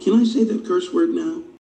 Can I say that curse word now?